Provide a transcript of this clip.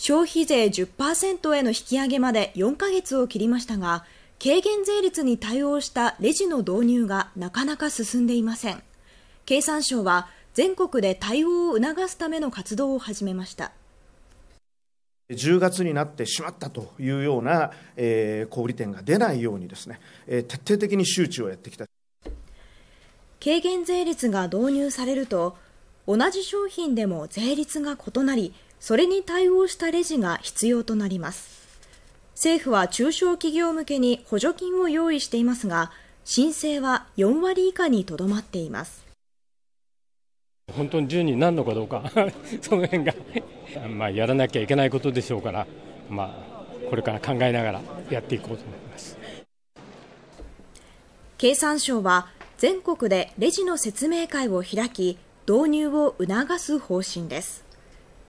消費税10%への引き上げまで4ヶ月を切りましたが、軽減税率に対応したレジの導入がなかなか進んでいません。経産省は全国で対応を促すための活動を始めました。10月になってしまったというような、えー、小売店が出ないようにですね、えー、徹底的に周知をやってきた。軽減税率が導入されると、同じ商品でも税率が異なり、それに対応したレジが必要となります。政府は中小企業向けに補助金を用意していますが、申請は4割以下にとどまっています。本当に10になるのかどうか その辺がまあやらなきゃいけないことでしょうから、まあ、これから考えながらやっていこうと思います経産省は全国でレジの説明会を開き導入を促す方針です